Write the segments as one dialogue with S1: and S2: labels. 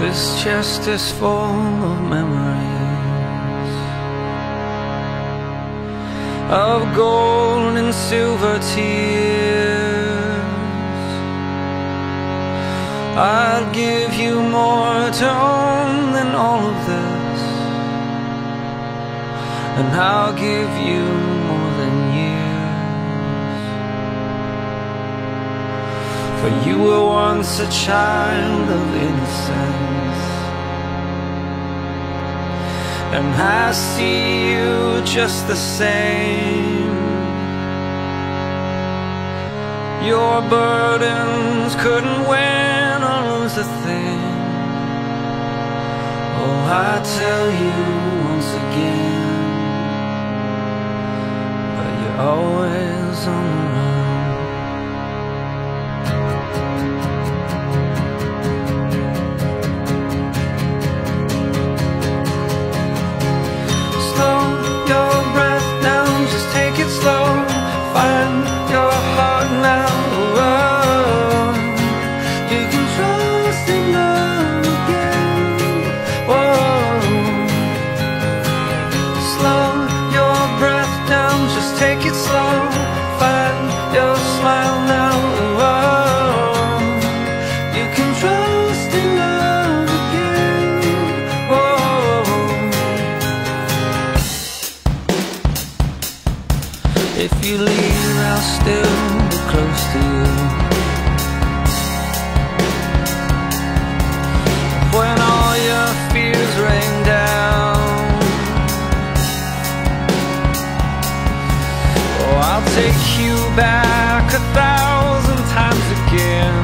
S1: This chest is full of memories of gold and silver tears. I'd give you more to than all of this, and I'll give you For you were once a child of innocence. And I see you just the same. Your burdens couldn't win or lose a thing Oh, I tell you once again But you're always on the run If you leave, I'll still be close to you. When all your fears rain down, oh, I'll take you back a thousand times again.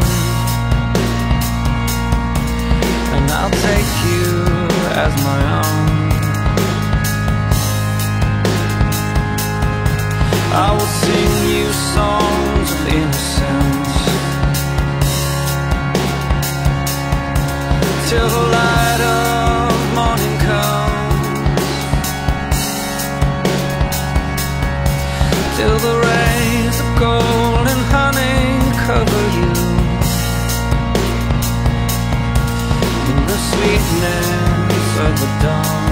S1: And I'll take you as my own. Innocence. Till the light of morning comes. Till the rays of gold and honey cover you. In the sweetness of the dawn.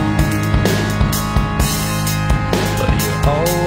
S1: But you're always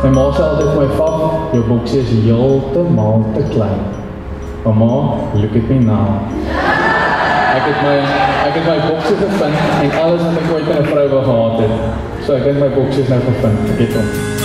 S2: My ma sê altyd vir my vat, jou boksie is heeltemal te klein. Mamma, look at me now. Ek het my ek het my boksie gevind en alles wat ek ooit in 'n vrou wou gehad het. So ek het my boksie nou gevind. Ek het hom.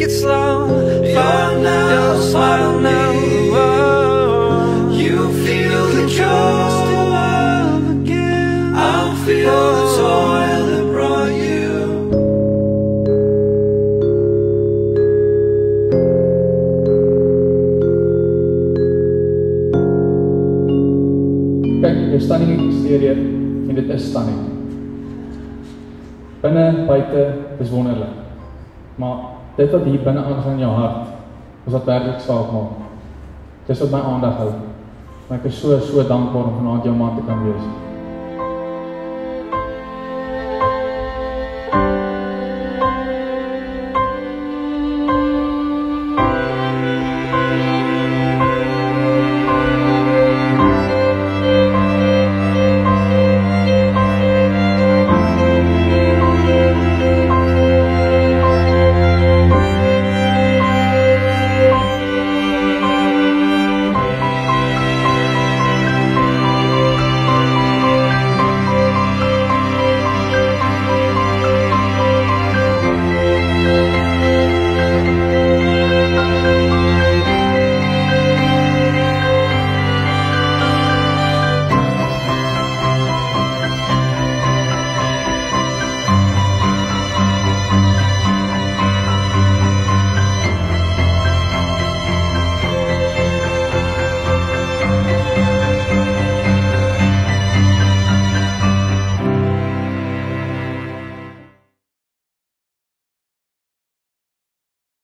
S1: Take it slow. Find your smile now. Whoa. You feel the joy in love again. I'll feel the oh. toil that brought you.
S2: Kyk, jy staan nie stereo en dit is staan nie. Binne, buite, dis wonderlik. Maar dit wat hier binne aangaan in jou hart, is wat werklik saak maak. Dis wat my aandag hou. Maar ek is so so dankbaar om vanaand jou man te kan wees.